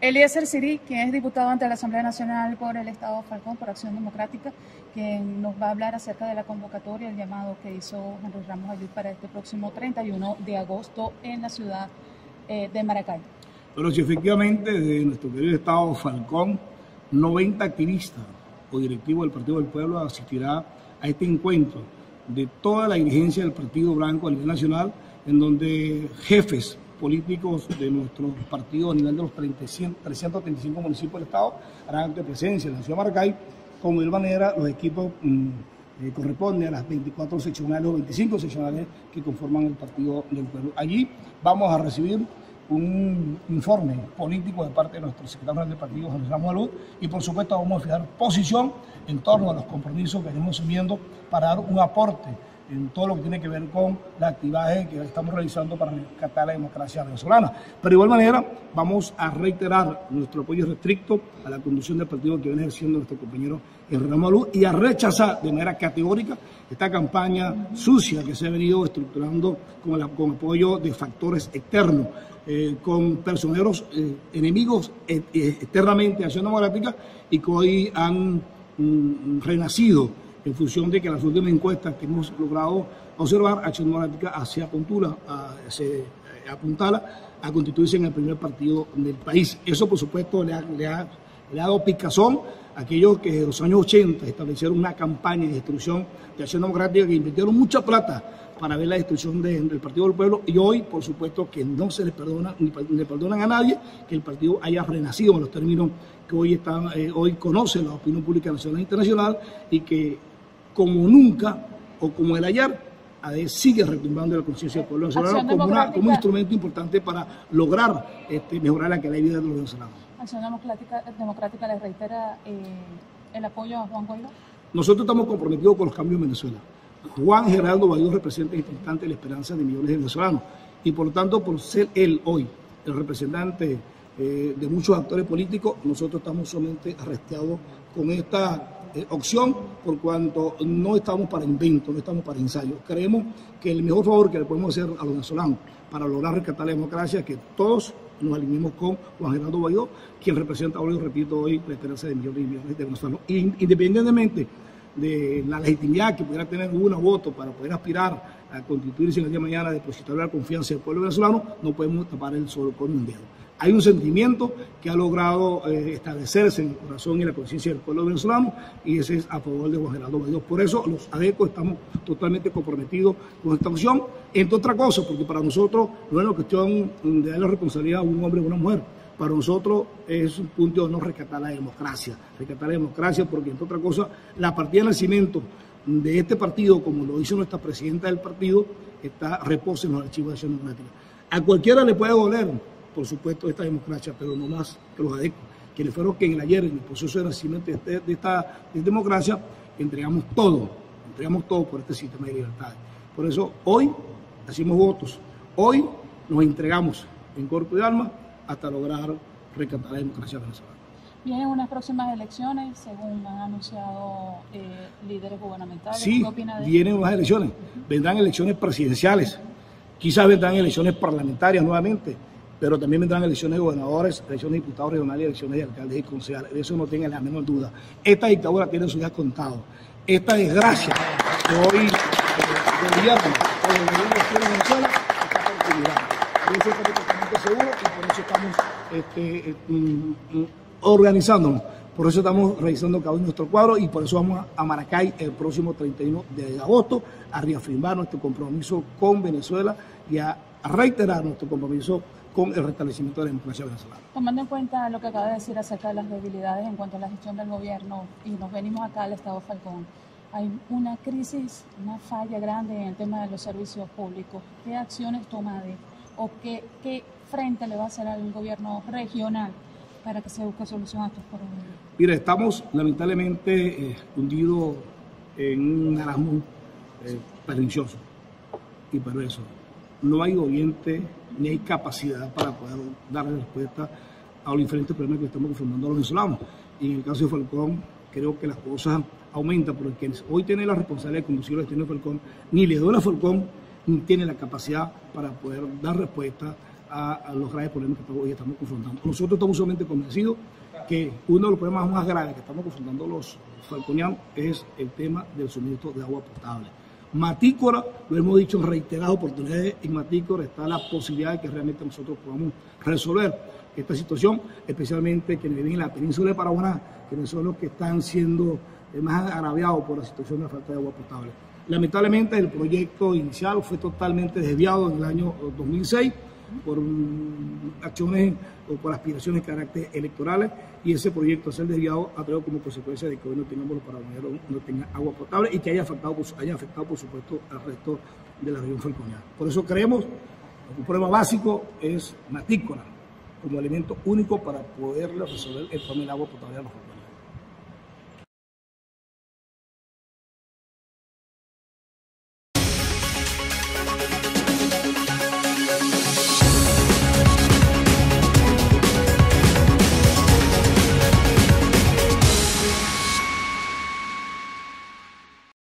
Eliezer Siri, quien es diputado ante la Asamblea Nacional por el Estado Falcón, por Acción Democrática, quien nos va a hablar acerca de la convocatoria, el llamado que hizo Henry Ramos Ayud para este próximo 31 de agosto en la ciudad eh, de Maracay. Pero si efectivamente desde nuestro querido Estado Falcón, 90 activistas o directivos del Partido del Pueblo asistirá a este encuentro de toda la dirigencia del Partido Blanco a nivel nacional, en donde jefes políticos de nuestro partido a nivel de los 335 municipios del Estado harán de presencia en la ciudad de Maracay, como de manera los equipos mm, eh, corresponden a las 24 seccionales o 25 seccionales que conforman el Partido del Pueblo. Allí vamos a recibir un informe político de parte de nuestro secretario general del partido, José Luz, y por supuesto vamos a fijar posición en torno a los compromisos que venimos asumiendo para dar un aporte en todo lo que tiene que ver con la actividad que estamos realizando para rescatar la democracia venezolana. Pero de igual manera vamos a reiterar nuestro apoyo restricto a la conducción del partido que viene ejerciendo nuestro compañero Enrique Malú y a rechazar de manera categórica esta campaña sucia que se ha venido estructurando con, apoyo de factores externos. Eh, con personeros eh, enemigos eh, externamente a Acción Democrática y que hoy han mm, renacido en función de que las últimas encuestas que hemos logrado observar, Acción Democrática hacia apuntura, a, se apuntala a constituirse en el primer partido del país. Eso, por supuesto, le ha, le ha, le ha dado picazón a aquellos que en los años 80 establecieron una campaña de destrucción de Acción Democrática que invirtieron mucha plata para ver la destrucción del Partido del Pueblo y hoy, por supuesto, que no se les perdona ni le perdonan a nadie que el partido haya renacido en los términos que hoy están, eh, hoy conoce la opinión pública nacional e internacional y que como nunca o como el ayer sigue retumbando la conciencia del pueblo venezolano como, como, un instrumento importante para lograr este, mejorar la calidad de vida de los venezolanos. ¿Acción Democrática, Democrática le reitera eh, el apoyo a Juan Guaidó? Nosotros estamos comprometidos con los cambios en Venezuela. Juan Geraldo Guaidó representa en este instante la esperanza de millones de venezolanos y por lo tanto por ser él hoy el representante eh, de muchos actores políticos, nosotros estamos solamente arrestados con esta eh, opción por cuanto no estamos para invento, no estamos para ensayo. Creemos que el mejor favor que le podemos hacer a los venezolanos para lograr rescatar la democracia es que todos nos alineemos con Juan Geraldo Guaidó, quien representa, hoy, repito, hoy la esperanza de millones y millones de venezolanos. Independientemente de la legitimidad que pudiera tener uno voto para poder aspirar a constituirse en el día de mañana, depositar la confianza del pueblo venezolano, no podemos tapar el sol con un dedo. Hay un sentimiento que ha logrado eh, establecerse en el corazón y la conciencia del pueblo venezolano y ese es a favor de Juan Gerardo. Por eso los ADECO estamos totalmente comprometidos con esta opción, entre otras cosas, porque para nosotros no es una cuestión de la responsabilidad a un hombre o una mujer. Para nosotros es un punto de no rescatar la democracia, rescatar la democracia porque, entre otras cosas, la partida de nacimiento de este partido, como lo hizo nuestra presidenta del partido, está reposa en los archivos de acción democrática. A cualquiera le puede doler por supuesto, esta democracia, pero no más que los adecos, quienes fueron que en el ayer, en el proceso de nacimiento de, esta democracia, entregamos todo, entregamos todo por este sistema de libertades. Por eso hoy hacemos votos, hoy nos entregamos en cuerpo y alma hasta lograr rescatar la democracia venezolana. Vienen unas próximas elecciones, según han anunciado eh, líderes gubernamentales. Sí, vienen unas elecciones. Vendrán elecciones presidenciales, quizás vendrán elecciones parlamentarias nuevamente pero también vendrán elecciones de gobernadores, elecciones de diputados regionales elecciones de alcaldes y concejales. De eso no tengan la menor duda. Esta dictadura tiene su día contado. Esta desgracia que hoy el gobierno, el gobierno de Venezuela, está terminar. Eso es perfectamente seguro estamos este, mm, mm, organizándonos. Por eso estamos revisando cada uno de nuestros cuadros y por eso vamos a Maracay el próximo 31 de agosto a reafirmar nuestro compromiso con Venezuela y a reiterar nuestro compromiso con el restablecimiento de la democracia venezolana. Tomando en cuenta lo que acaba de decir acerca de las debilidades en cuanto a la gestión del gobierno y nos venimos acá al Estado Falcón, hay una crisis, una falla grande en el tema de los servicios públicos. ¿Qué acciones toma de, o qué, frente le va a hacer al gobierno regional para que se busque solución a estos problemas? Mira, estamos lamentablemente eh, hundidos en un marasmo eh, pernicioso y perverso. No hay oriente ni hay capacidad para poder darle respuesta a los diferentes problemas que estamos confrontando los venezolanos. Y en el caso de Falcón, creo que las cosas aumentan porque hoy tiene la responsabilidad de conducir el de Falcón, ni le doy a Falcón, tiene la capacidad para poder dar respuesta a, los graves problemas que hoy estamos confrontando. Nosotros estamos sumamente convencidos que uno de los problemas más graves que estamos confrontando los falconianos es el tema del suministro de agua potable. Matícora, lo hemos dicho en reiteradas oportunidades, en Matícora está la posibilidad de que realmente nosotros podamos resolver esta situación, especialmente quienes viven en la península de Paraguaná, quienes son los que están siendo más agraviados por la situación de la falta de agua potable. Lamentablemente el proyecto inicial fue totalmente desviado en el año 2006 por acciones o por aspiraciones de carácter electorales y ese proyecto ser desviado ha traído como consecuencia de que hoy no tengamos los paragoneros, no tengan agua potable y que haya afectado, haya afectado por supuesto al resto de la región falconiana. Por eso creemos que un problema básico es matícola como elemento único para poder resolver el problema del agua potable a los